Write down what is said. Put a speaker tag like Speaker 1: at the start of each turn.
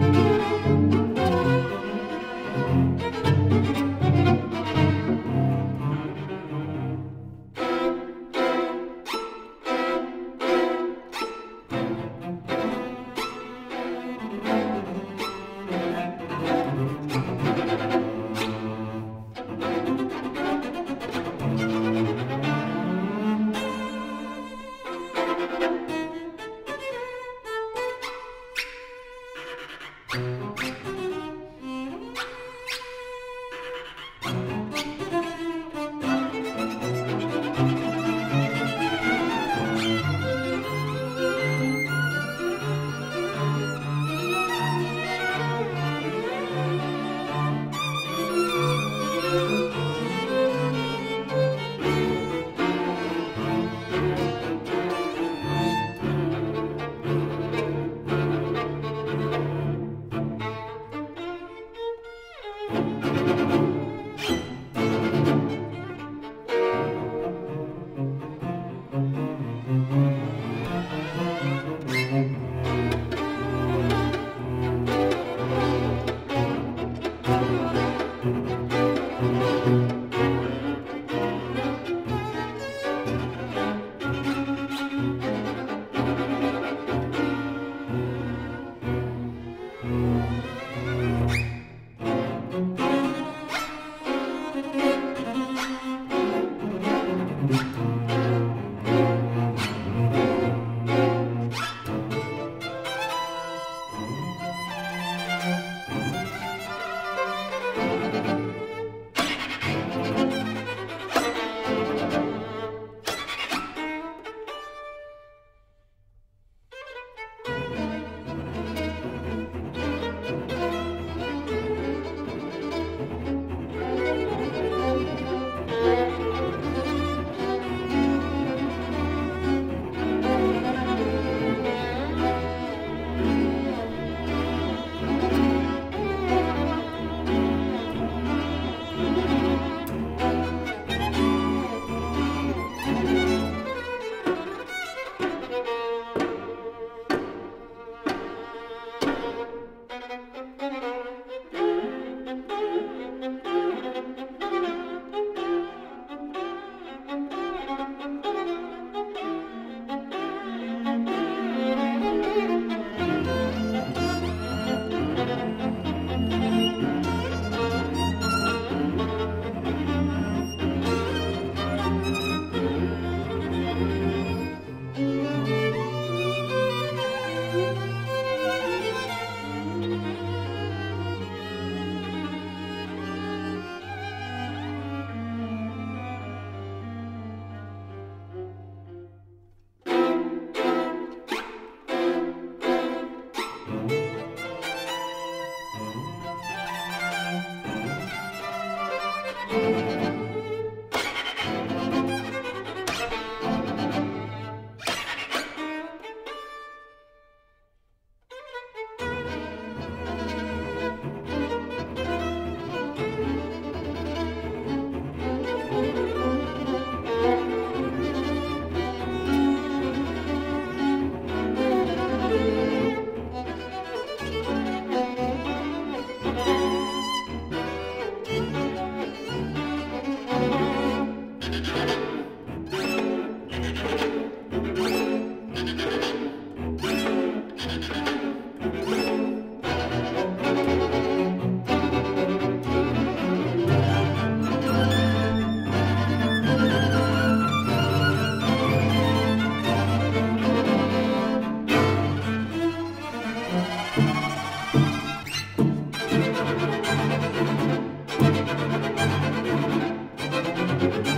Speaker 1: Música Thank you.
Speaker 2: thank you Thank you.